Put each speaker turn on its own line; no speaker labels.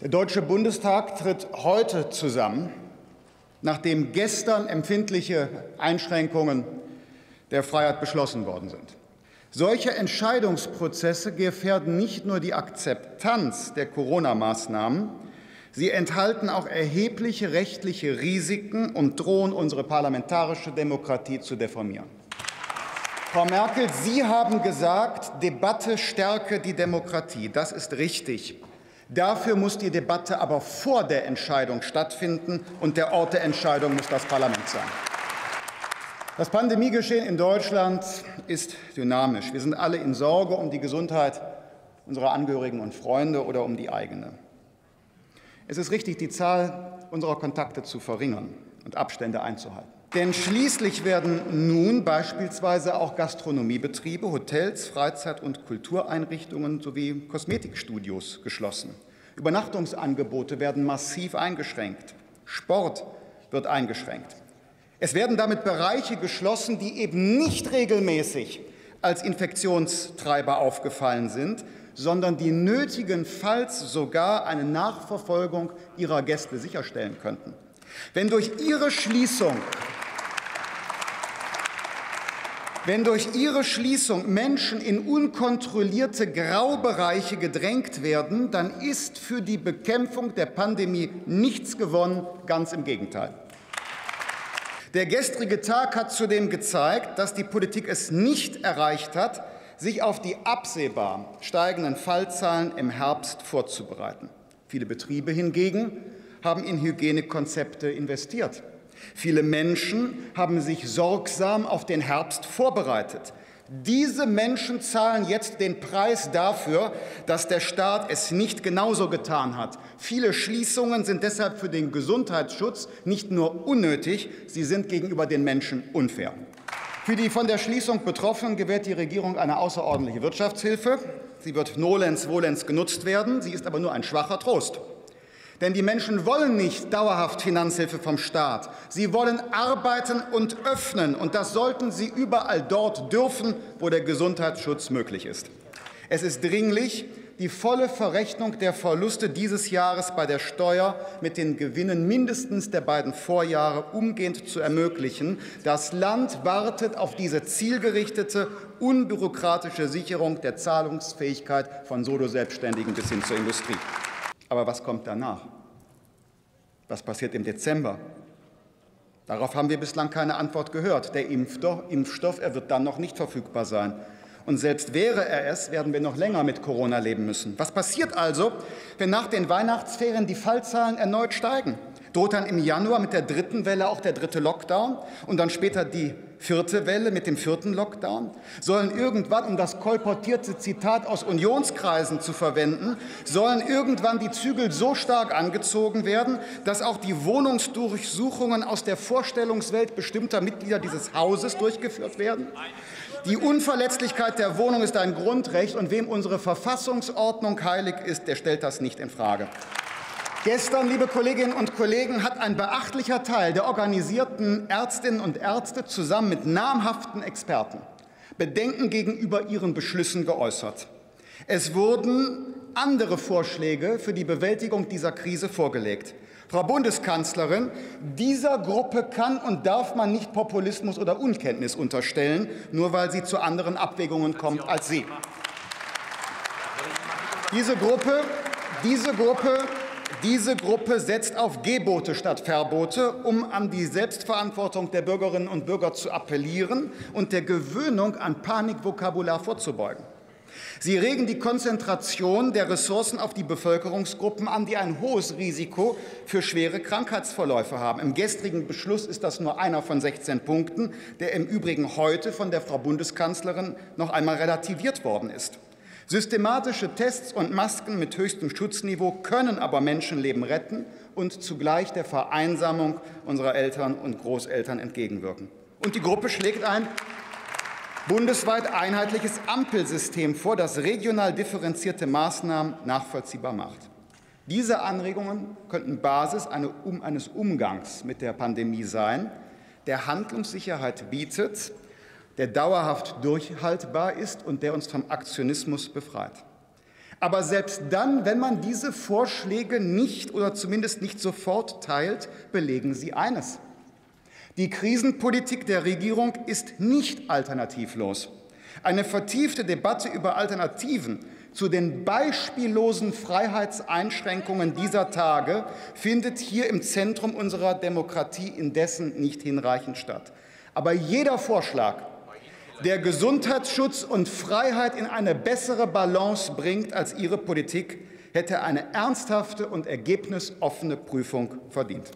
Der Deutsche Bundestag tritt heute zusammen, nachdem gestern empfindliche Einschränkungen der Freiheit beschlossen worden sind. Solche Entscheidungsprozesse gefährden nicht nur die Akzeptanz der Corona-Maßnahmen, sie enthalten auch erhebliche rechtliche Risiken und drohen unsere parlamentarische Demokratie zu deformieren. Frau Merkel, Sie haben gesagt, Debatte stärke die Demokratie. Das ist richtig. Dafür muss die Debatte aber vor der Entscheidung stattfinden, und der Ort der Entscheidung muss das Parlament sein. Das Pandemiegeschehen in Deutschland ist dynamisch. Wir sind alle in Sorge um die Gesundheit unserer Angehörigen und Freunde oder um die eigene. Es ist richtig, die Zahl unserer Kontakte zu verringern und Abstände einzuhalten. Denn schließlich werden nun beispielsweise auch Gastronomiebetriebe, Hotels, Freizeit- und Kultureinrichtungen sowie Kosmetikstudios geschlossen. Übernachtungsangebote werden massiv eingeschränkt. Sport wird eingeschränkt. Es werden damit Bereiche geschlossen, die eben nicht regelmäßig als Infektionstreiber aufgefallen sind, sondern die nötigenfalls sogar eine Nachverfolgung ihrer Gäste sicherstellen könnten. Wenn durch ihre Schließung wenn durch ihre Schließung Menschen in unkontrollierte Graubereiche gedrängt werden, dann ist für die Bekämpfung der Pandemie nichts gewonnen, ganz im Gegenteil. Der gestrige Tag hat zudem gezeigt, dass die Politik es nicht erreicht hat, sich auf die absehbar steigenden Fallzahlen im Herbst vorzubereiten. Viele Betriebe hingegen haben in Hygienekonzepte investiert. Viele Menschen haben sich sorgsam auf den Herbst vorbereitet. Diese Menschen zahlen jetzt den Preis dafür, dass der Staat es nicht genauso getan hat. Viele Schließungen sind deshalb für den Gesundheitsschutz nicht nur unnötig, sie sind gegenüber den Menschen unfair. Für die von der Schließung Betroffenen gewährt die Regierung eine außerordentliche Wirtschaftshilfe. Sie wird nolens volens genutzt werden, sie ist aber nur ein schwacher Trost. Denn die Menschen wollen nicht dauerhaft Finanzhilfe vom Staat. Sie wollen arbeiten und öffnen, und das sollten sie überall dort dürfen, wo der Gesundheitsschutz möglich ist. Es ist dringlich, die volle Verrechnung der Verluste dieses Jahres bei der Steuer mit den Gewinnen mindestens der beiden Vorjahre umgehend zu ermöglichen. Das Land wartet auf diese zielgerichtete, unbürokratische Sicherung der Zahlungsfähigkeit von Solo-Selbstständigen bis hin zur Industrie. Aber was kommt danach? Was passiert im Dezember? Darauf haben wir bislang keine Antwort gehört. Der Impfstoff, er wird dann noch nicht verfügbar sein. Und selbst wäre er es, werden wir noch länger mit Corona leben müssen. Was passiert also, wenn nach den Weihnachtsferien die Fallzahlen erneut steigen? Droht dann im Januar mit der dritten Welle auch der dritte Lockdown und dann später die vierte Welle mit dem vierten Lockdown? Sollen irgendwann, um das kolportierte Zitat aus Unionskreisen zu verwenden, sollen irgendwann die Zügel so stark angezogen werden, dass auch die Wohnungsdurchsuchungen aus der Vorstellungswelt bestimmter Mitglieder dieses Hauses durchgeführt werden? Die Unverletzlichkeit der Wohnung ist ein Grundrecht, und wem unsere Verfassungsordnung heilig ist, der stellt das nicht in Frage. Gestern, liebe Kolleginnen und Kollegen, hat ein beachtlicher Teil der organisierten Ärztinnen und Ärzte zusammen mit namhaften Experten Bedenken gegenüber ihren Beschlüssen geäußert. Es wurden andere Vorschläge für die Bewältigung dieser Krise vorgelegt. Frau Bundeskanzlerin, dieser Gruppe kann und darf man nicht Populismus oder Unkenntnis unterstellen, nur weil sie zu anderen Abwägungen kommt als Sie. Diese Gruppe, diese Gruppe diese Gruppe setzt auf Gebote statt Verbote, um an die Selbstverantwortung der Bürgerinnen und Bürger zu appellieren und der Gewöhnung an Panikvokabular vorzubeugen. Sie regen die Konzentration der Ressourcen auf die Bevölkerungsgruppen an, die ein hohes Risiko für schwere Krankheitsverläufe haben. Im gestrigen Beschluss ist das nur einer von 16 Punkten, der im Übrigen heute von der Frau Bundeskanzlerin noch einmal relativiert worden ist. Systematische Tests und Masken mit höchstem Schutzniveau können aber Menschenleben retten und zugleich der Vereinsamung unserer Eltern und Großeltern entgegenwirken. Und die Gruppe schlägt ein bundesweit einheitliches Ampelsystem vor, das regional differenzierte Maßnahmen nachvollziehbar macht. Diese Anregungen könnten Basis eines Umgangs mit der Pandemie sein, der Handlungssicherheit bietet der dauerhaft durchhaltbar ist und der uns vom Aktionismus befreit. Aber selbst dann, wenn man diese Vorschläge nicht oder zumindest nicht sofort teilt, belegen sie eines. Die Krisenpolitik der Regierung ist nicht alternativlos. Eine vertiefte Debatte über Alternativen zu den beispiellosen Freiheitseinschränkungen dieser Tage findet hier im Zentrum unserer Demokratie indessen nicht hinreichend statt. Aber jeder Vorschlag, der Gesundheitsschutz und Freiheit in eine bessere Balance bringt als Ihre Politik, hätte eine ernsthafte und ergebnisoffene Prüfung verdient.